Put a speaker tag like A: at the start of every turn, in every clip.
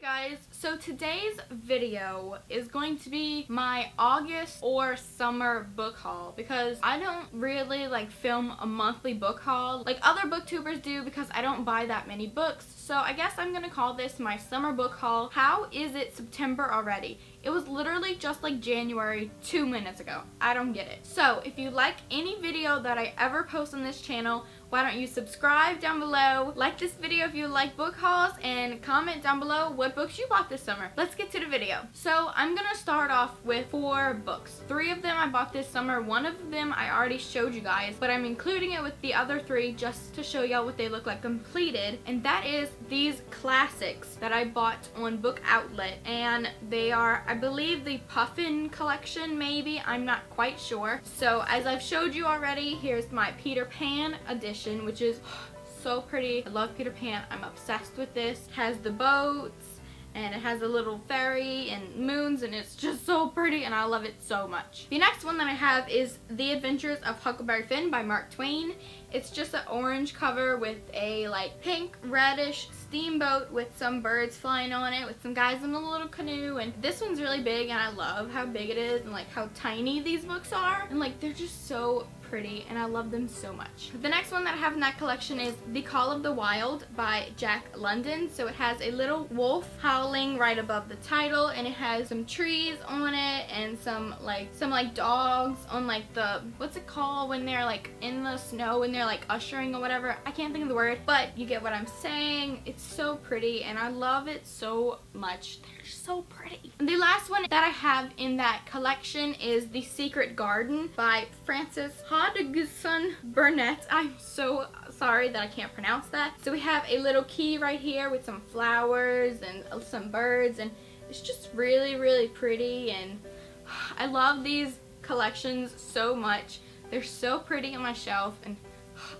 A: guys, so today's video is going to be my August or summer book haul because I don't really like film a monthly book haul like other booktubers do because I don't buy that many books. So I guess I'm gonna call this my summer book haul. How is it September already? It was literally just like January two minutes ago. I don't get it. So if you like any video that I ever post on this channel, why don't you subscribe down below, like this video if you like book hauls, and comment down below what books you bought this summer. Let's get to the video. So I'm gonna start off with four books. Three of them I bought this summer. One of them I already showed you guys, but I'm including it with the other three just to show y'all what they look like completed. And that is these classics that I bought on Book Outlet. And they are, I believe, the Puffin collection, maybe. I'm not quite sure. So as I've showed you already, here's my Peter Pan edition edition, which is so pretty. I love Peter Pan. I'm obsessed with this. It has the boats and it has a little fairy and moons and it's just so pretty and I love it so much. The next one that I have is The Adventures of Huckleberry Finn by Mark Twain. It's just an orange cover with a like pink reddish steamboat with some birds flying on it with some guys in a little canoe and this one's really big and I love how big it is and like how tiny these books are and like they're just so pretty and I love them so much. The next one that I have in that collection is The Call of the Wild by Jack London. So it has a little wolf howling right above the title and it has some trees on it and some like some like dogs on like the what's it called when they're like in the snow and they're like ushering or whatever. I can't think of the word but you get what I'm saying. It's so pretty and I love it so much. They're so pretty. The last one that I have in that collection is The Secret Garden by Frances Hodgson Burnett. I'm so sorry that I can't pronounce that. So we have a little key right here with some flowers and some birds and it's just really, really pretty and I love these collections so much. They're so pretty on my shelf and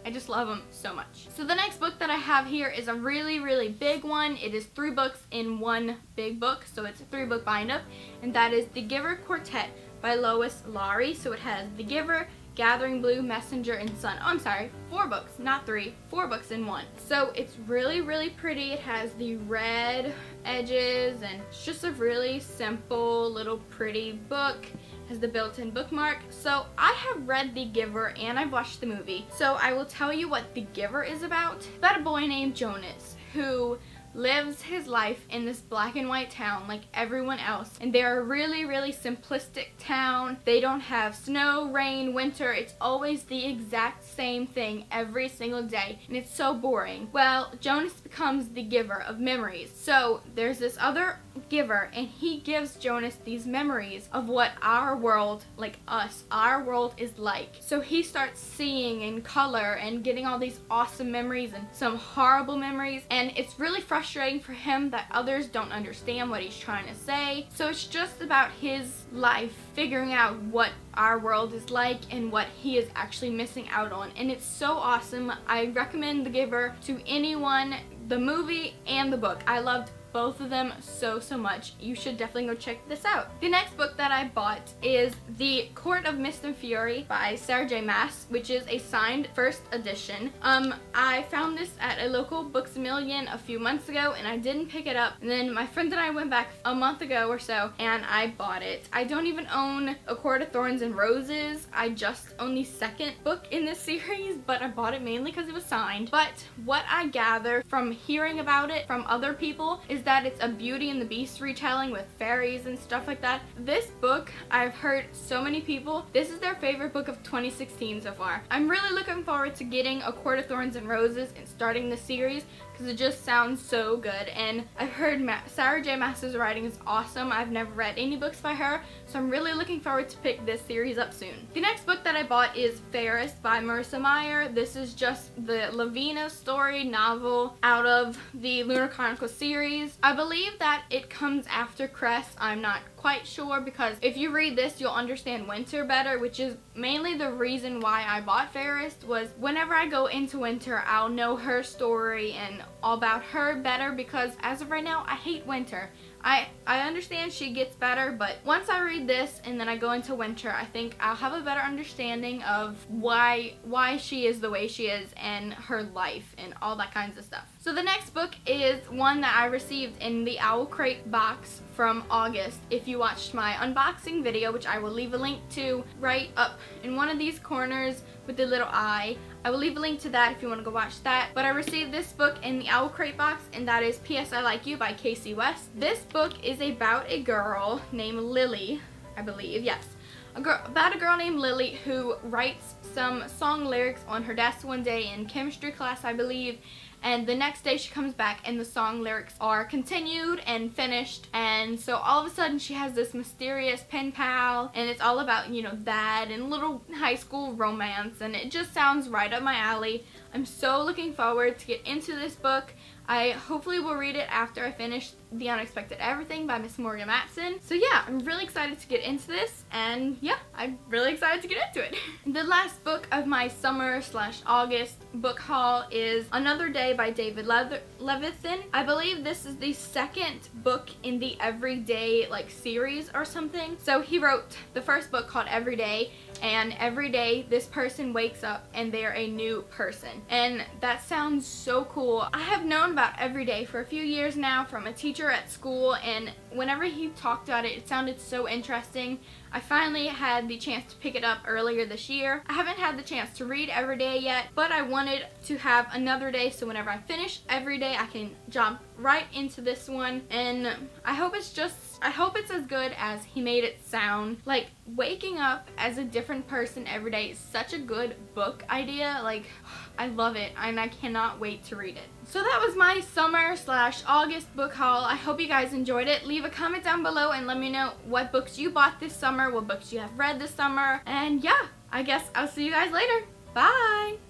A: I just love them so much. So the next book that I have here is a really, really big one. It is three books in one big book, so it's a three book bind-up, and that is The Giver Quartet by Lois Lowry. So it has The Giver, Gathering Blue, Messenger, and Son. Oh, I'm sorry, four books, not three, four books in one. So it's really, really pretty. It has the red edges and it's just a really simple little pretty book has the built-in bookmark. So I have read The Giver and I've watched the movie. So I will tell you what The Giver is about. About a boy named Jonas who lives his life in this black and white town like everyone else. And they're a really, really simplistic town. They don't have snow, rain, winter. It's always the exact same thing every single day. And it's so boring. Well, Jonas becomes the giver of memories. So there's this other giver and he gives Jonas these memories of what our world, like us, our world is like. So he starts seeing in color and getting all these awesome memories and some horrible memories. And it's really frustrating frustrating for him that others don't understand what he's trying to say. So it's just about his life figuring out what our world is like and what he is actually missing out on. And it's so awesome. I recommend The Giver to anyone, the movie and the book. I loved both of them so, so much. You should definitely go check this out. The next book that I bought is The Court of Mist and Fury by Sarah J Maas, which is a signed first edition. Um, I found this at a local Books A Million a few months ago and I didn't pick it up. And then my friend and I went back a month ago or so and I bought it. I don't even own A Court of Thorns and Roses. I just own the second book in this series, but I bought it mainly because it was signed. But what I gather from hearing about it from other people is is that it's a Beauty and the Beast retelling with fairies and stuff like that. This book, I've heard so many people, this is their favorite book of 2016 so far. I'm really looking forward to getting A Court of Thorns and Roses and starting the series because it just sounds so good. And I've heard Ma Sarah J. Maas's writing is awesome. I've never read any books by her, so I'm really looking forward to pick this series up soon. The next book that I bought is Fairest by Marissa Meyer. This is just the Levana story novel out of the Lunar Chronicles series. I believe that it comes after Cress. I'm not quite sure because if you read this you'll understand winter better which is mainly the reason why I bought Fairest was whenever I go into winter I'll know her story and all about her better because as of right now, I hate winter. I, I understand she gets better, but once I read this and then I go into winter, I think I'll have a better understanding of why why she is the way she is and her life and all that kinds of stuff. So the next book is one that I received in the Owl Crate box from August. If you watched my unboxing video, which I will leave a link to right up in one of these corners with the little eye, I will leave a link to that if you want to go watch that. But I received this book in the Owl Crate box, and that is P.S. I Like You by Kasie West. This book is about a girl named Lily, I believe, yes. A girl, about a girl named Lily who writes some song lyrics on her desk one day in chemistry class, I believe, and the next day she comes back and the song lyrics are continued and finished. And so all of a sudden she has this mysterious pen pal and it's all about you know that and little high school romance. And it just sounds right up my alley. I'm so looking forward to get into this book I hopefully will read it after I finish The Unexpected Everything by Miss Morgan Matson. So yeah, I'm really excited to get into this and yeah, I'm really excited to get into it. the last book of my summer slash August book haul is Another Day by David Le Levithan. I believe this is the second book in the Everyday like series or something. So he wrote the first book called Everyday and every day this person wakes up and they're a new person. And that sounds so cool. I have known about Everyday for a few years now from a teacher at school and whenever he talked about it, it sounded so interesting. I finally had the chance to pick it up earlier this year. I haven't had the chance to read every day yet, but I wanted to have another day so whenever I finish every day, I can jump right into this one. And I hope it's just, I hope it's as good as he made it sound. Like, waking up as a different person every day is such a good book idea. Like, I love it and I cannot wait to read it. So that was my summer slash August book haul. I hope you guys enjoyed it. Leave a comment down below and let me know what books you bought this summer, what books you have read this summer. And yeah, I guess I'll see you guys later. Bye!